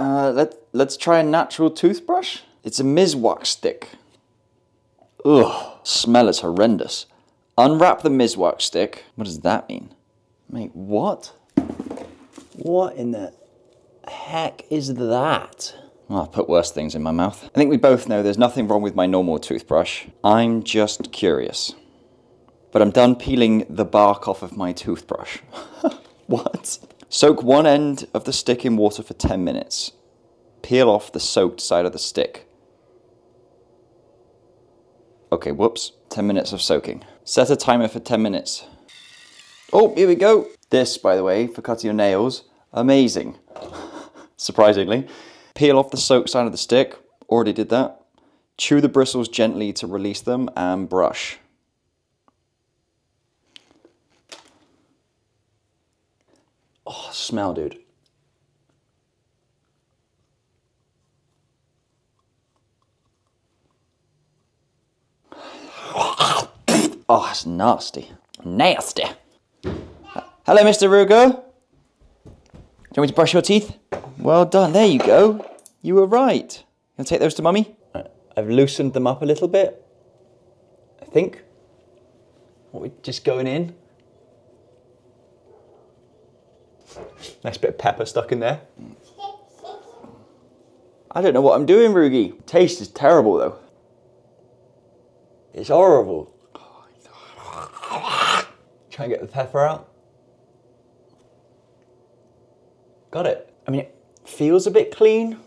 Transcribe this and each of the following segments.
Uh, let, let's try a natural toothbrush. It's a Miswak stick. Ugh, smell is horrendous. Unwrap the Miswak stick. What does that mean? Mate, what? What in the heck is that? Well, I've put worse things in my mouth. I think we both know there's nothing wrong with my normal toothbrush. I'm just curious. But I'm done peeling the bark off of my toothbrush. what? Soak one end of the stick in water for 10 minutes. Peel off the soaked side of the stick. Okay, whoops. 10 minutes of soaking. Set a timer for 10 minutes. Oh, here we go. This, by the way, for cutting your nails, amazing. Surprisingly. Peel off the soaked side of the stick. Already did that. Chew the bristles gently to release them and brush. Smell, dude. Oh, that's nasty. Nasty. Hello, Mr. Ruger. Do you want me to brush your teeth? Well done. There you go. You were right. Gonna take those to mummy? I've loosened them up a little bit. I think. What we just going in? Nice bit of pepper stuck in there. I don't know what I'm doing, Rugi. Taste is terrible though. It's horrible. Try and get the pepper out. Got it. I mean, it feels a bit clean.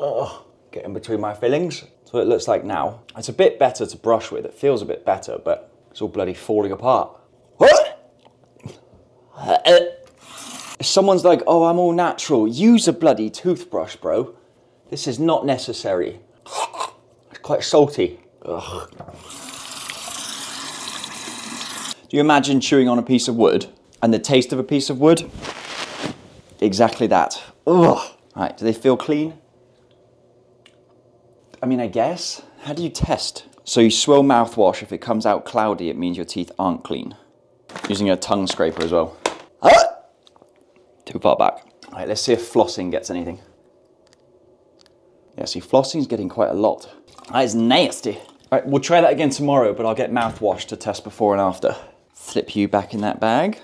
Ugh, get in between my fillings. That's what it looks like now. It's a bit better to brush with. It feels a bit better, but it's all bloody falling apart. If someone's like, oh, I'm all natural, use a bloody toothbrush, bro. This is not necessary. It's quite salty. Ugh. Do you imagine chewing on a piece of wood and the taste of a piece of wood? Exactly that. Ugh. Right, do they feel clean? I mean, I guess. How do you test? So you swill mouthwash. If it comes out cloudy, it means your teeth aren't clean. Using a tongue scraper as well. Ah! Too far back. All right, let's see if flossing gets anything. Yeah, see, flossing's getting quite a lot. That is nasty. All right, we'll try that again tomorrow, but I'll get mouthwash to test before and after. Slip you back in that bag.